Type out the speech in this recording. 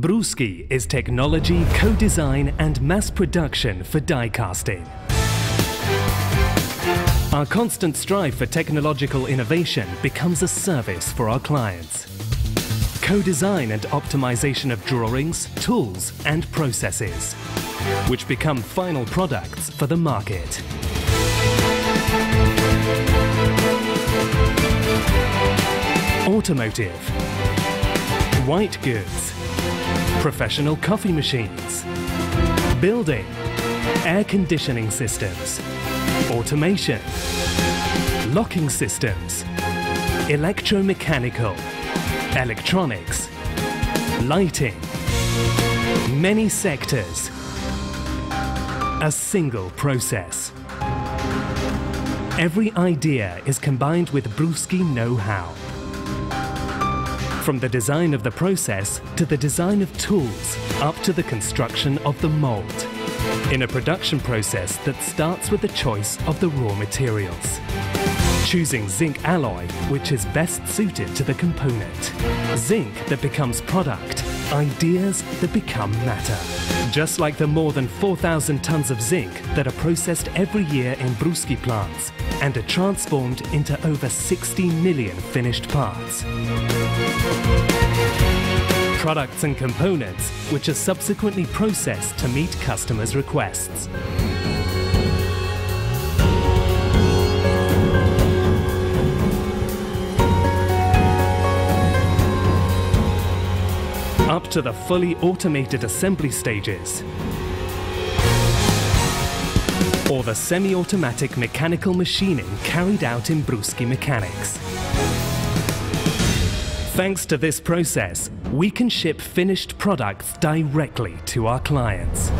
Bruschi is technology, co-design and mass production for die casting. Our constant strive for technological innovation becomes a service for our clients. Co-design and optimization of drawings, tools and processes, which become final products for the market. Automotive, white goods, professional coffee machines, building, air conditioning systems, automation, locking systems, electromechanical, electronics, lighting, many sectors, a single process. Every idea is combined with Bruschi know-how. From the design of the process to the design of tools, up to the construction of the mold. In a production process that starts with the choice of the raw materials. Choosing zinc alloy, which is best suited to the component. Zinc that becomes product. Ideas that become matter. Just like the more than 4,000 tons of zinc that are processed every year in Bruschi plants and are transformed into over 60 million finished parts. Products and components which are subsequently processed to meet customers' requests. Up to the fully automated assembly stages or the semi-automatic mechanical machining carried out in Bruschi Mechanics. Thanks to this process, we can ship finished products directly to our clients.